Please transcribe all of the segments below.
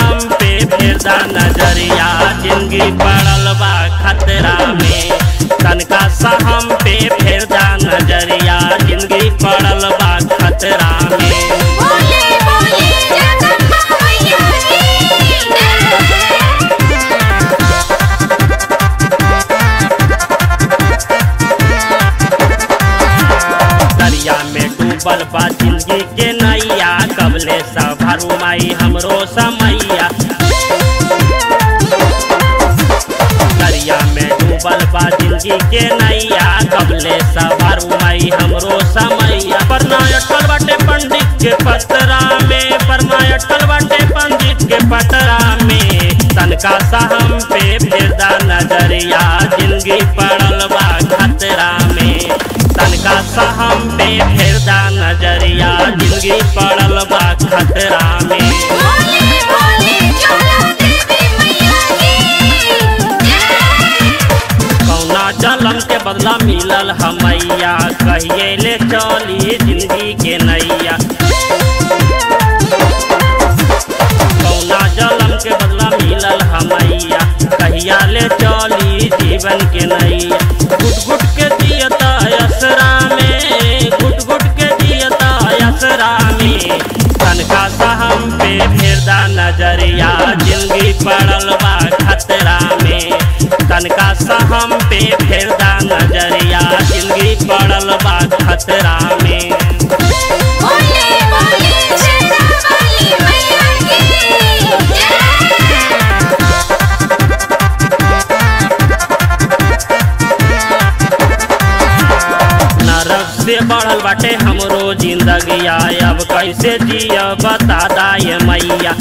हम पे भेजा नज़रिया ज़िंदगी पड़ल बा खतरा में। तनका सा हम पे भेजा नज़रिया ज़िंदगी पड़ल बा खतरा में। डूबल बा ज़िंदगी के नाई कबले सा भरू माई हमरो समैया। दरिया में डूबल बा ज़िंदगी के नैया। कबले सा भरू माई हमरो समैया। परना अटल बाटे पंडित के पतरा में। परना अटल बाटे पंडित के पतरा में। तनका सा हम पे फिरदा नज़रिया। ज़िंदगी पड़ल बा खतरा में। तनका सा हम पे फिरदा नज़रिया। ज़िंदगी पड़ल खतरा की बदला मिलल हमैया? कहिए ले चली ज़िंदगी के नैया। कौना जलम के बदला मिलल हमैया? कहिया के नैया। के असरा में घुट के जियता असरा में। सा हम पे फिरदा नज़रिया। ज़िंदगी पड़ल बा खतरा में। तनका हम पे फिरदा नज़रिया। ज़िंदगी पड़ल बा खतरा में। से बढ़ल बाटे हमरो जिंदगिया अब कैसे जिया बता दाए मैया।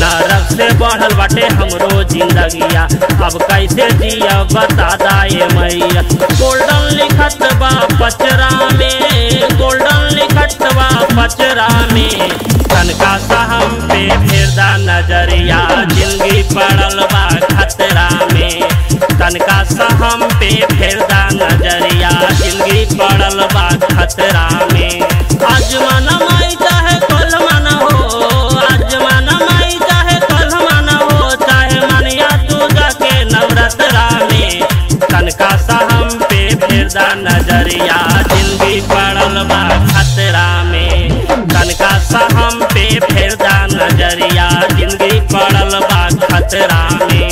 नरक से बढ़ल बाटे हमरो जिंदगिया अब कैसे जिया बता दाए मैया। गोल्डन लिखत बा पचरा में, गोल्डन लिखत बा पचरा में। तनका सा हम पे फिरदा नज़रिया। ज़िंदगी पड़ल बा खतरा में। तनका सा हम पे फिरदा नज़रिया। ज़िंदगी पड़ल बा खतरा में। आज मन माई चाहे कल मन हो आज मन माई चाहे कल मन हो। चाहे मनिया तू जाके नवरतरा में। तनका सा हम पे फिरदा नज़रिया। ज़िंदगी पड़ल बा खतरा में। तनका हम फिरदा नज़रिया ज़िंदगी पड़ल बा खतरा में।